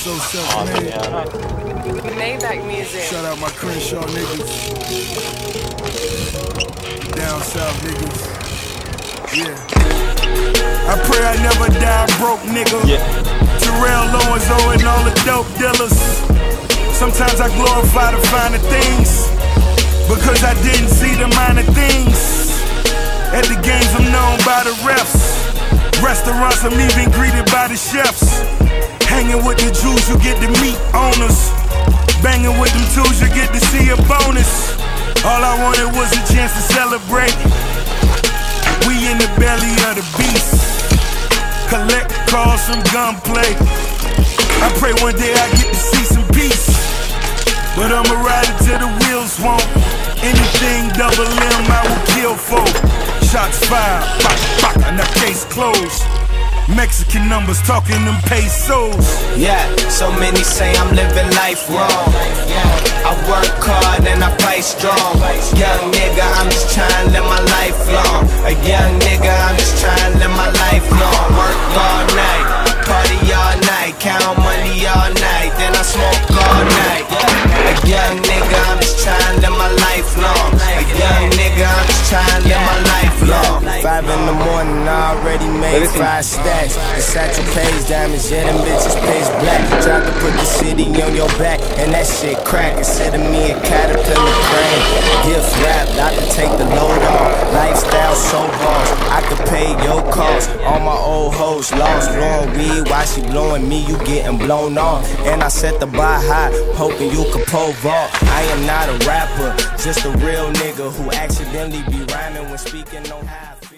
So self-made. Maybach music. Shout out my Crenshaw niggas. Down south niggas. Yeah. I pray I never die broke, nigga. Yeah. Terrell Owens and all the dope dealers. Sometimes I glorify the finer things because I didn't see the minor things. At the games, Restaurants, I'm even greeted by the chefs. Hanging with the Jews, you get to meet owners. Banging with them tools, you get to see a bonus. All I wanted was a chance to celebrate. We in the belly of the beast. Collect calls from gunplay. I pray one day I get to see some peace. But I'ma ride until the wheels won't. Anything double M, I will kill for. Shots fired, closed. Mexican numbers talking them pesos. Yeah, so many say I'm living life wrong. I work hard and I fight strong. Young nigga, I already made five stacks. The satchel pays diamonds, yeah, them bitches pays black. Tried to put the city on your back, and that shit crack. Instead of me a caterpillar crane. Gift wrap, not to take the load off. Lifestyle so boss, I could pay your cost. All my old hoes lost, blowing weed while she blowing me, you getting blown off. And I set the bar high, hoping you could pole vault. I am not a rapper, just a real nigga who accidentally be rhyming when speaking on half.